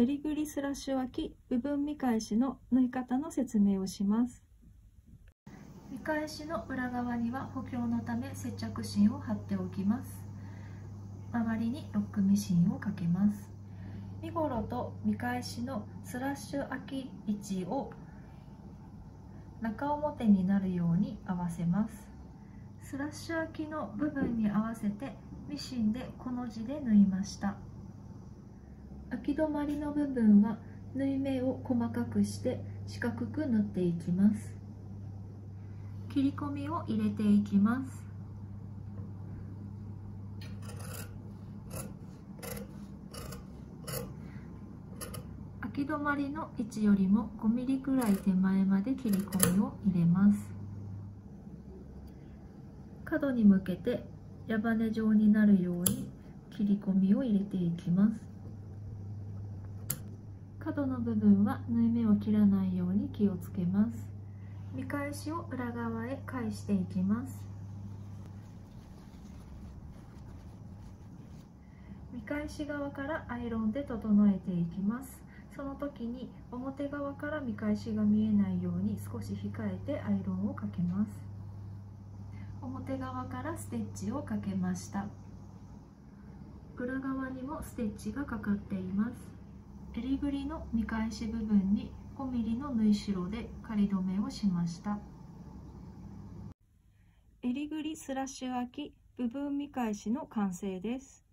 襟ぐりスラッシュ脇部分見返しの縫い方の説明をします。見返しの裏側には補強のため接着芯を貼っておきます。周りにロックミシンをかけます。身ごろと見返しのスラッシュ開き位置を中表になるように合わせます。スラッシュ開きの部分に合わせてミシンでこの字で縫いました。き止まりの部分は縫い目を細かくして四角く縫っていきます。切り込みを入れていきます。開き止まりの位置よりも 5mm くらい手前まで切り込みを入れます。角に向けて矢羽状になるように切り込みを入れていきます。角の部分は縫い目を切らないように気をつけます。見返しを裏側へ返していきます。見返し側からアイロンで整えていきます。その時に表側から見返しが見えないように少し控えてアイロンをかけます。表側からステッチをかけました。裏側にもステッチがかかっています。襟ぐりの見返し部分に 5mm の縫い代で仮止めをしました。襟ぐりスラッシュ開き部分見返しの完成です。